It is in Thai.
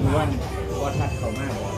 ดูว่าว่าทัดเขามากว่า